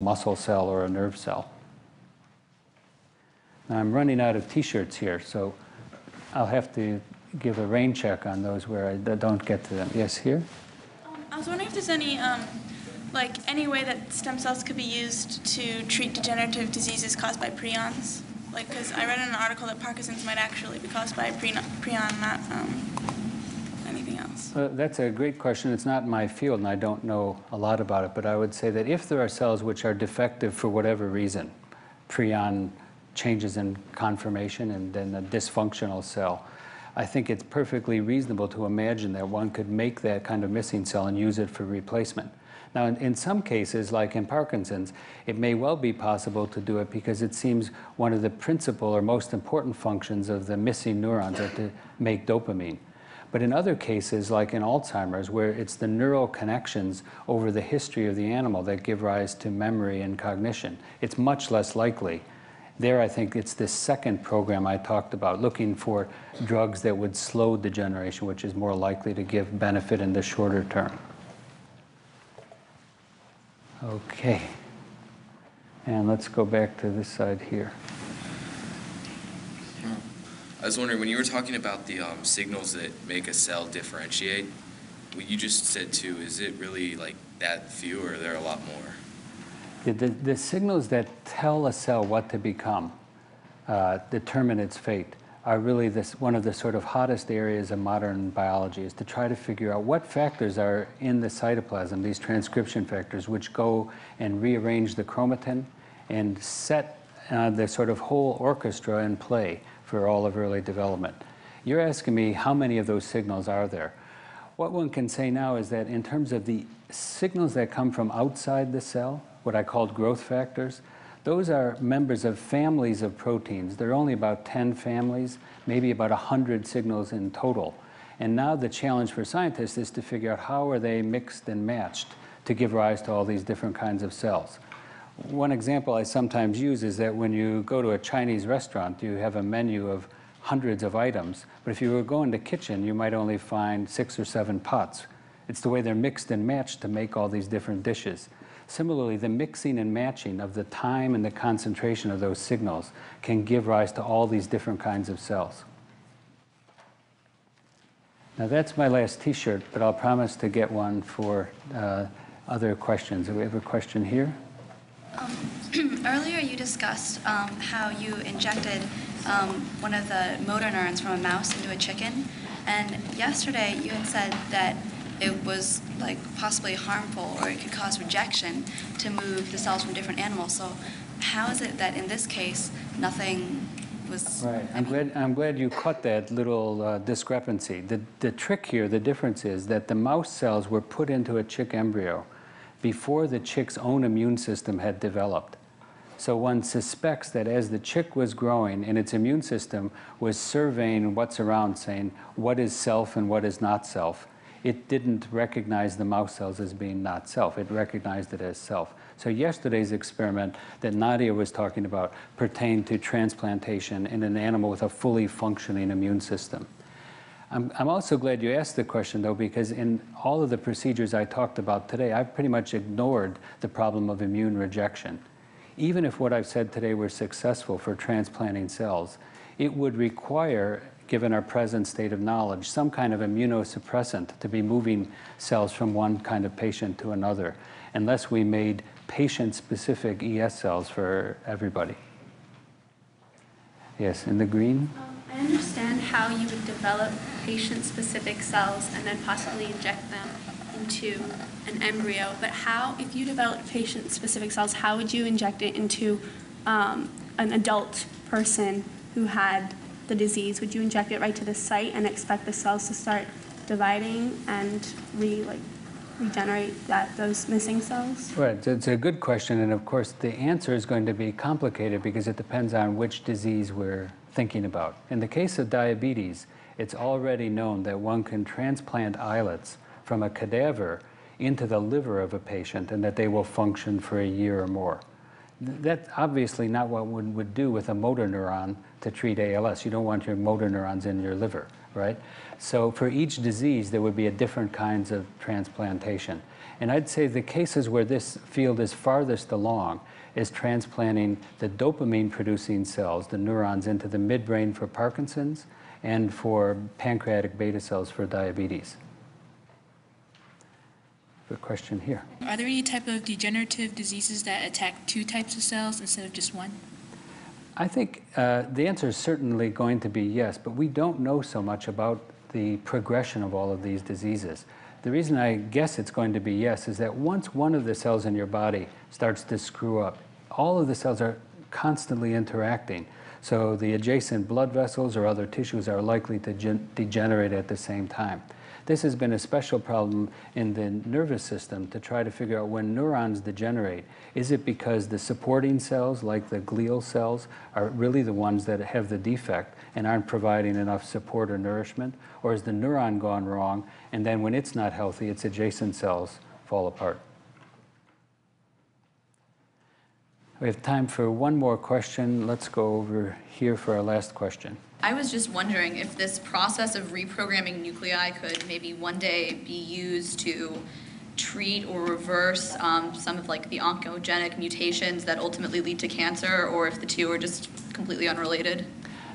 muscle cell or a nerve cell. Now I'm running out of t-shirts here, so I'll have to give a rain check on those where I don't get to them. Yes, here? Um, I was wondering if there's any, um, like, any way that stem cells could be used to treat degenerative diseases caused by prions? Like, because I read in an article that Parkinson's might actually be caused by a prion, not um, Uh, that's a great question. It's not my field, and I don't know a lot about it, but I would say that if there are cells which are defective for whatever reason, prion changes in conformation and then a dysfunctional cell, I think it's perfectly reasonable to imagine that one could make that kind of missing cell and use it for replacement. Now, in, in, some cases, like in Parkinson's, it may well be possible to do it because it seems one of the principal or most important functions of the missing neurons are to make dopamine. But in other cases, like in Alzheimer's, where it's the neural connections over the history of the animal that give rise to memory and cognition, it's much less likely. There, I think it's this second program I talked about, looking for drugs that would slow degeneration, which is more likely to give benefit in the shorter term. Okay. And let's go back to this side here. I was wondering, when you were talking about the um, signals that make a cell differentiate, what you just said too, is it really like that few or are there a lot more? The, the, the signals that tell a cell what to become, uh, determine its fate, are really this, one of the sort of hottest areas of modern biology is to try to figure out what factors are in the cytoplasm, these transcription factors, which go and rearrange the chromatin and set uh, the sort of whole orchestra in play for all of early development. You're asking me how many of those signals are there? What one can say now is that in terms of the signals that come from outside the cell, what I called growth factors, those are members of families of proteins. There are only about 10 families, maybe about 100 signals in total. And now the challenge for scientists is to figure out how are they mixed and matched to give rise to all these different kinds of cells. One example I sometimes use is that when you go to a Chinese restaurant, you have a menu of hundreds of items, but if you were going to kitchen, you might only find six or seven pots. It's the way they're mixed and matched to make all these different dishes. Similarly, the mixing and matching of the time and the concentration of those signals can give rise to all these different kinds of cells. Now that's my last t-shirt, but I'll promise to get one for uh, other questions. Do we have a question here? Earlier you discussed um, how you injected um, one of the motor neurons from a mouse into a chicken. And yesterday you had said that it was like possibly harmful or it could cause rejection to move the cells from different animals. So how is it that in this case nothing was... Right. I'm glad, I'm glad you caught that little uh, discrepancy. The, the trick here, the difference is that the mouse cells were put into a chick embryo before the chick's own immune system had developed. So one suspects that as the chick was growing and its immune system was surveying what's around, saying what is self and what is not self, it didn't recognize the mouse cells as being not self. It recognized it as self. So yesterday's experiment that Nadia was talking about pertained to transplantation in an animal with a fully functioning immune system. I'm, I'm also glad you asked the question, though, because in all of the procedures I talked about today, I've pretty much ignored the problem of immune rejection. Even if what I've said today were successful for transplanting cells, it would require, given our present state of knowledge, some kind of immunosuppressant to be moving cells from one kind of patient to another, unless we made patient-specific ES cells for everybody. Yes, in the green? Um, I understand how you would develop patient-specific cells and then possibly inject them into an embryo. But how, if you develop patient-specific cells, how would you inject it into um, an adult person who had the disease? Would you inject it right to the site and expect the cells to start dividing and re like regenerate that those missing cells? Right, it's a good question, and of course the answer is going to be complicated because it depends on which disease we're thinking about. In the case of diabetes, it's already known that one can transplant islets from a cadaver into the liver of a patient and that they will function for a year or more. That's obviously not what one would do with a motor neuron to treat ALS. You don't want your motor neurons in your liver, right? So for each disease, there would be a different kinds of transplantation. And I'd say the cases where this field is farthest along is transplanting the dopamine producing cells, the neurons, into the midbrain for Parkinson's and for pancreatic beta cells for diabetes. Question here. Are there any type of degenerative diseases that attack two types of cells instead of just one? I think uh, the answer is certainly going to be yes, but we don't know so much about the progression of all of these diseases. The reason I guess it's going to be yes is that once one of the cells in your body starts to screw up, all of the cells are constantly interacting. So the adjacent blood vessels or other tissues are likely to gen- degenerate at the same time. This has been a special problem in the nervous system to try to figure out when neurons degenerate. Is it because the supporting cells, like the glial cells, are really the ones that have the defect and aren't providing enough support or nourishment? Or is the neuron gone wrong and then when it's not healthy, its adjacent cells fall apart? We have time for one more question. Let's go over here for our last question. I was just wondering if this process of reprogramming nuclei could maybe one day be used to treat or reverse um, some of like the oncogenic mutations that ultimately lead to cancer, or if the two are just completely unrelated.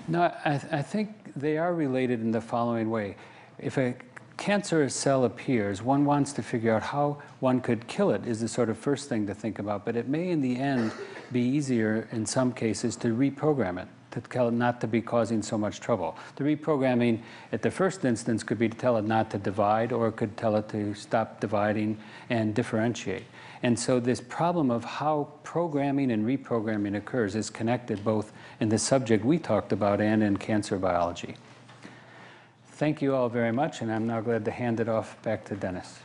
No, I, I think they are related in the following way. If a cancerous cell appears, one wants to figure out how one could kill it, is the sort of first thing to think about. But it may, in the end, be easier in some cases to reprogram it, to tell it not to be causing so much trouble. The reprogramming at the first instance could be to tell it not to divide, or it could tell it to stop dividing and differentiate. And so, this problem of how programming and reprogramming occurs is connected both in the subject we talked about and in cancer biology. Thank you all very much, and I'm now glad to hand it off back to Dennis.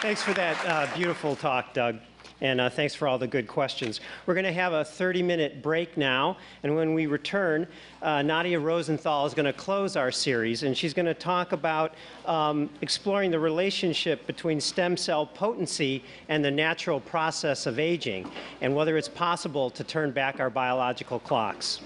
Thanks for that uh, beautiful talk, Doug. And uh, thanks for all the good questions. We're going to have a 30 minute break now. And when we return, uh, Nadia Rosenthal is going to close our series. And she's going to talk about um, exploring the relationship between stem cell potency and the natural process of aging, and whether it's possible to turn back our biological clocks.